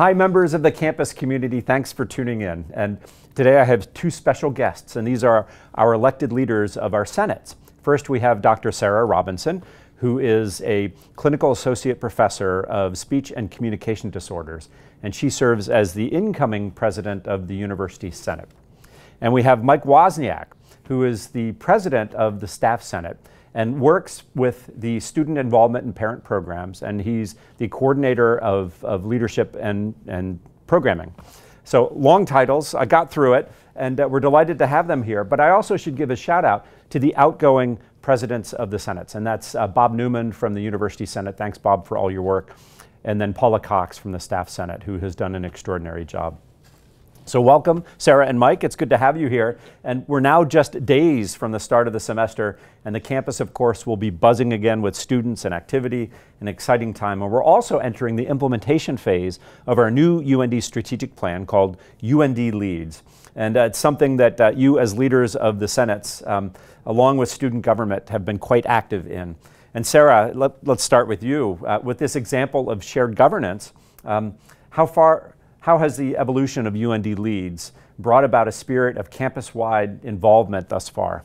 Hi, members of the campus community. Thanks for tuning in. And today I have two special guests, and these are our elected leaders of our Senates. First, we have Dr. Sarah Robinson, who is a clinical associate professor of speech and communication disorders, and she serves as the incoming president of the University Senate. And we have Mike Wozniak, who is the president of the Staff Senate and works with the student involvement and parent programs, and he's the coordinator of, of leadership and, and programming. So, long titles, I got through it, and uh, we're delighted to have them here. But I also should give a shout out to the outgoing presidents of the Senates, and that's uh, Bob Newman from the University Senate. Thanks, Bob, for all your work. And then Paula Cox from the Staff Senate, who has done an extraordinary job. So, welcome, Sarah and Mike. It's good to have you here. And we're now just days from the start of the semester, and the campus, of course, will be buzzing again with students and activity, an exciting time. And we're also entering the implementation phase of our new UND strategic plan called UND Leads. And uh, it's something that uh, you, as leaders of the Senates, um, along with student government, have been quite active in. And Sarah, let, us start with you. Uh, with this example of shared governance, um, how far how has the evolution of UND Leads brought about a spirit of campus wide involvement thus far?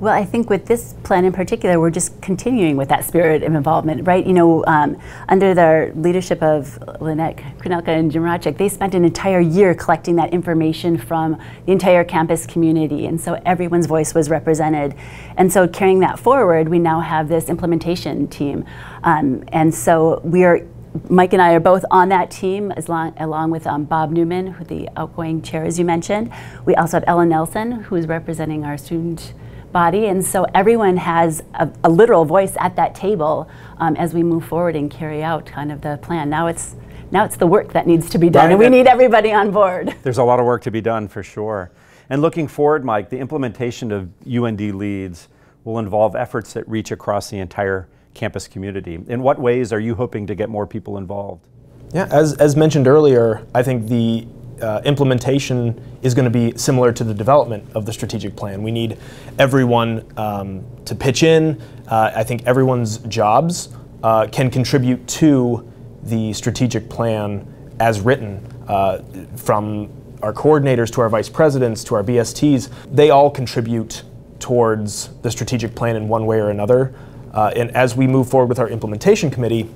Well, I think with this plan in particular, we're just continuing with that spirit of involvement, right? You know, um, under the leadership of Lynette Krenelka and Jim Rachek, they spent an entire year collecting that information from the entire campus community, and so everyone's voice was represented. And so carrying that forward, we now have this implementation team. Um, and so we are Mike and I are both on that team, long, along with um, Bob Newman, who the outgoing chair, as you mentioned. We also have Ellen Nelson, who is representing our student body, and so everyone has a, a literal voice at that table um, as we move forward and carry out kind of the plan. Now it's now it's the work that needs to be done, right. and we need everybody on board. There's a lot of work to be done for sure. And looking forward, Mike, the implementation of UND Leads will involve efforts that reach across the entire campus community. In what ways are you hoping to get more people involved? Yeah, as, as mentioned earlier, I think the uh, implementation is going to be similar to the development of the strategic plan. We need everyone um, to pitch in. Uh, I think everyone's jobs uh, can contribute to the strategic plan as written uh, from our coordinators to our vice presidents to our BSTs. They all contribute towards the strategic plan in one way or another. Uh, and as we move forward with our implementation committee,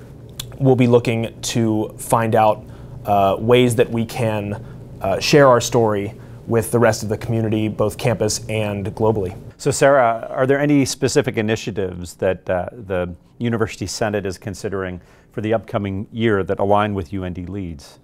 we'll be looking to find out uh, ways that we can uh, share our story with the rest of the community, both campus and globally. So, Sarah, are there any specific initiatives that uh, the University Senate is considering for the upcoming year that align with UND Leads?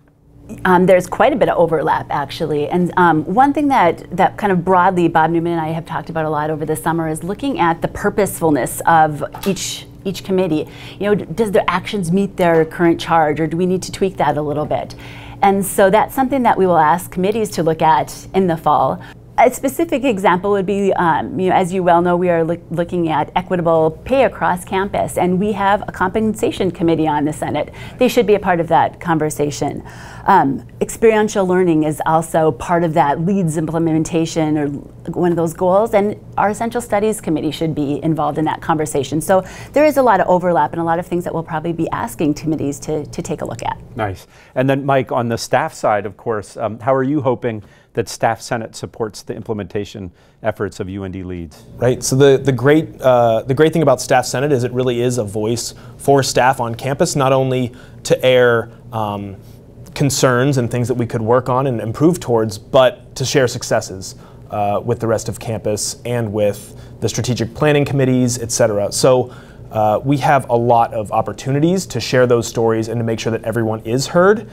Um, there's quite a bit of overlap actually, and um, one thing that that kind of broadly Bob Newman and I have talked about a lot over the summer is looking at the purposefulness of each each committee. You know, does their actions meet their current charge, or do we need to tweak that a little bit? And so that's something that we will ask committees to look at in the fall a specific example would be, um, you know, as you well know, we are look, looking at equitable pay across campus, and we have a compensation committee on the Senate. They should be a part of that conversation. Um, experiential learning is also part of that leads implementation or one of those goals, and our Essential Studies Committee should be involved in that conversation. So there is a lot of overlap and a lot of things that we'll probably be asking committees to, to take a look at. Nice. And then, Mike, on the staff side, of course, um, how are you hoping that Staff Senate supports the implementation efforts of UND Leads. Right. So the the great uh, the great thing about Staff Senate is it really is a voice for staff on campus, not only to air. Um, concerns and things that we could work on and improve towards, but to share successes uh, with the rest of campus and with the strategic planning committees, et cetera. So uh, we have a lot of opportunities to share those stories and to make sure that everyone is heard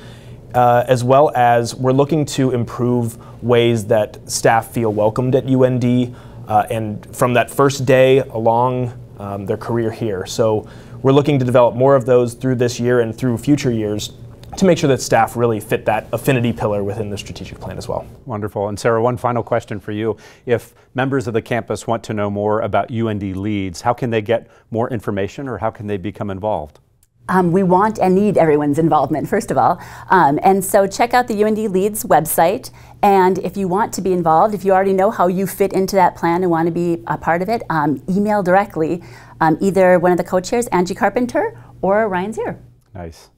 uh, as well as we're looking to improve ways that staff feel welcomed at UND uh, and from that first day along um, their career here. So we're looking to develop more of those through this year and through future years to make sure that staff really fit that affinity pillar within the strategic plan as well. Wonderful. And Sarah, one final question for you. If members of the campus want to know more about UND Leads, how can they get more information or how can they become involved? Um, we want and need everyone's involvement, first of all. Um, and so check out the UND Leads website. And if you want to be involved, if you already know how you fit into that plan and want to be a part of it, um, email directly um, either one of the co chairs, Angie Carpenter, or Ryan Zerr. Nice.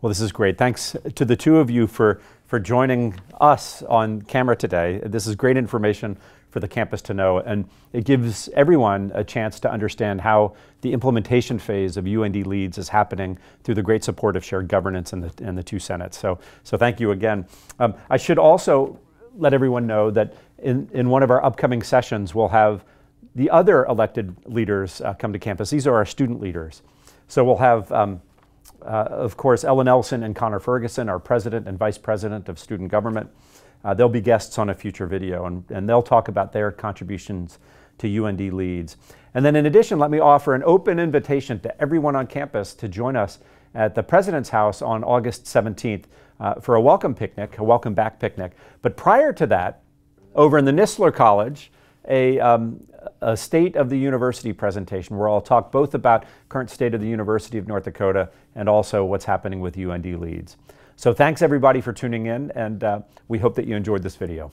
Well, this is great. Thanks to the two of you for, for joining us on camera today. This is great information for the campus to know, and it gives everyone a chance to understand how the implementation phase of UND Leads is happening through the great support of shared governance and the, and the two Senates. So, so thank you again. Um, I should also let everyone know that in, in one of our upcoming sessions, we'll have the other elected leaders uh, come to campus. These are our student leaders. So we'll have um, uh, of course, Ellen Nelson and Connor Ferguson, our president and vice president of student government. Uh, they'll be guests on a future video, and, and they'll talk about their contributions to UND Leads. And then in addition, let me offer an open invitation to everyone on campus to join us at the President's House on August 17th uh, for a welcome picnic, a welcome back picnic. But prior to that, over in the Nistler College, a, um, a state of the university presentation where I'll talk both about current state of the University of North Dakota and also what's happening with UND Leads. So thanks everybody for tuning in and uh, we hope that you enjoyed this video.